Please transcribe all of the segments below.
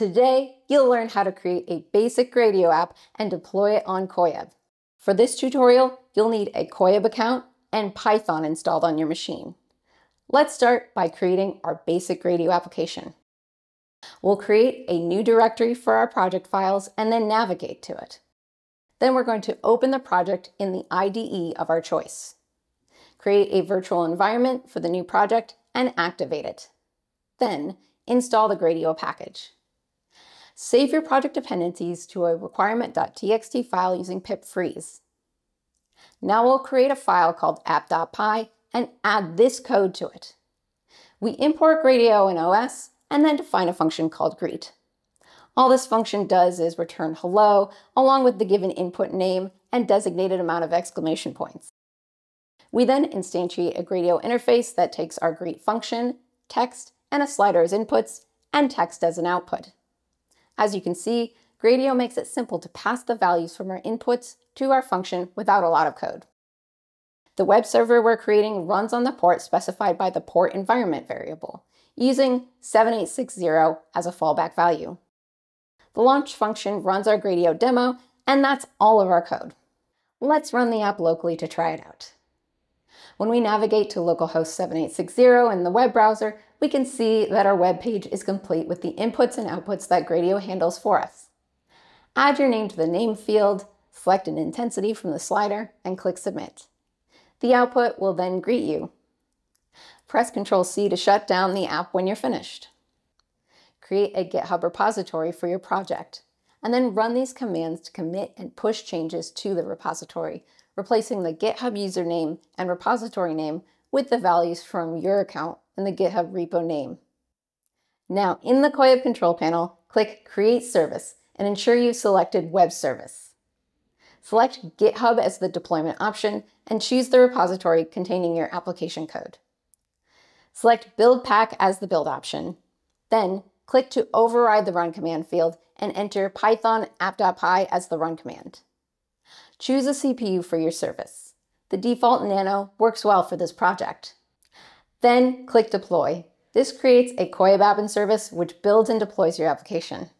Today, you'll learn how to create a basic Gradio app and deploy it on Koyeb. For this tutorial, you'll need a Koyeb account and Python installed on your machine. Let's start by creating our basic Gradio application. We'll create a new directory for our project files and then navigate to it. Then we're going to open the project in the IDE of our choice. Create a virtual environment for the new project and activate it. Then install the Gradio package. Save your project dependencies to a requirement.txt file using pip freeze. Now we'll create a file called app.py and add this code to it. We import Gradio in OS and then define a function called greet. All this function does is return hello, along with the given input name and designated amount of exclamation points. We then instantiate a Gradio interface that takes our greet function, text, and a slider as inputs, and text as an output. As you can see, Gradio makes it simple to pass the values from our inputs to our function without a lot of code. The web server we're creating runs on the port specified by the port environment variable, using 7860 as a fallback value. The launch function runs our Gradio demo, and that's all of our code. Let's run the app locally to try it out. When we navigate to localhost 7860 in the web browser, we can see that our web page is complete with the inputs and outputs that Gradio handles for us. Add your name to the name field, select an intensity from the slider, and click Submit. The output will then greet you. Press Ctrl C to shut down the app when you're finished create a GitHub repository for your project, and then run these commands to commit and push changes to the repository, replacing the GitHub username and repository name with the values from your account and the GitHub repo name. Now, in the Koyeb control panel, click Create Service and ensure you've selected Web Service. Select GitHub as the deployment option and choose the repository containing your application code. Select Build Pack as the build option. Then click to override the run command field and enter python app.py as the run command. Choose a CPU for your service. The default Nano works well for this project. Then click Deploy. This creates a app and service which builds and deploys your application.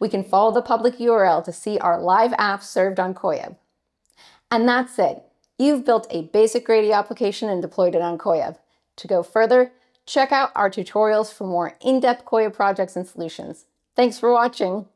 We can follow the public URL to see our live apps served on Koyeb. And that's it. You've built a basic Gradio application and deployed it on Koyeb. To go further, Check out our tutorials for more in-depth Koyeb projects and solutions. Thanks for watching.